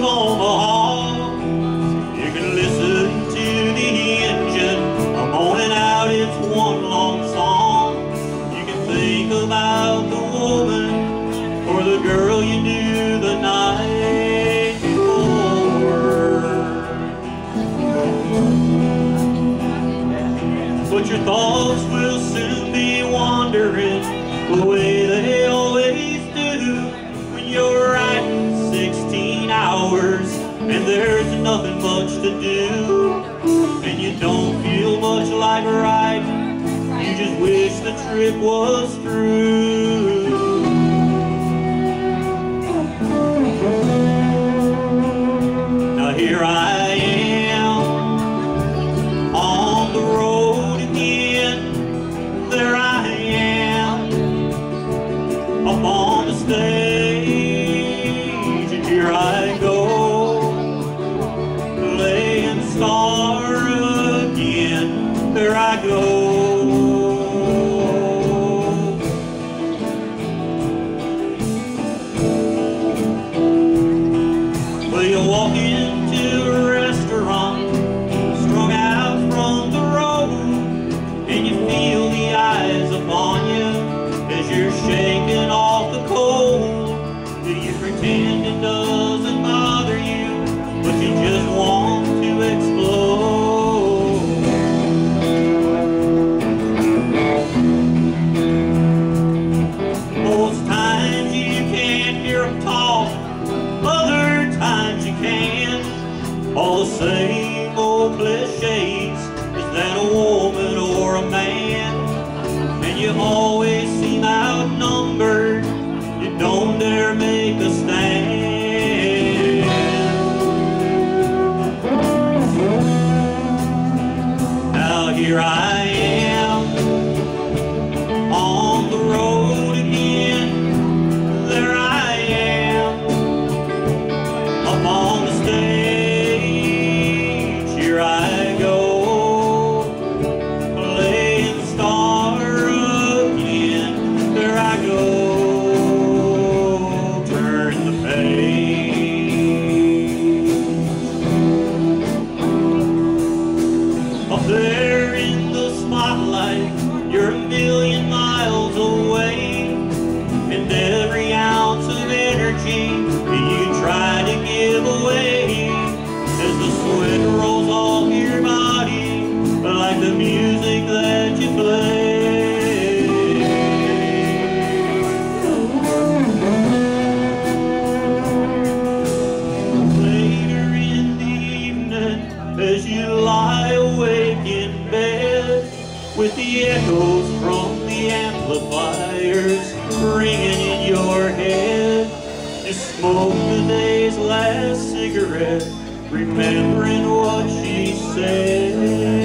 from You can listen to the engine. I'm on and out, it's one long song. You can think about the trip was through. All the same old cliches. Is that a woman or a man? And you always seem outnumbered. You don't dare make a stand. Now here I there in the spotlight, you're a million miles away. And every ounce of energy you try to give away as the sweat rolls off your body like the music that you play. With the echoes from the amplifiers ringing in your head, you smoke the day's last cigarette, remembering what she said.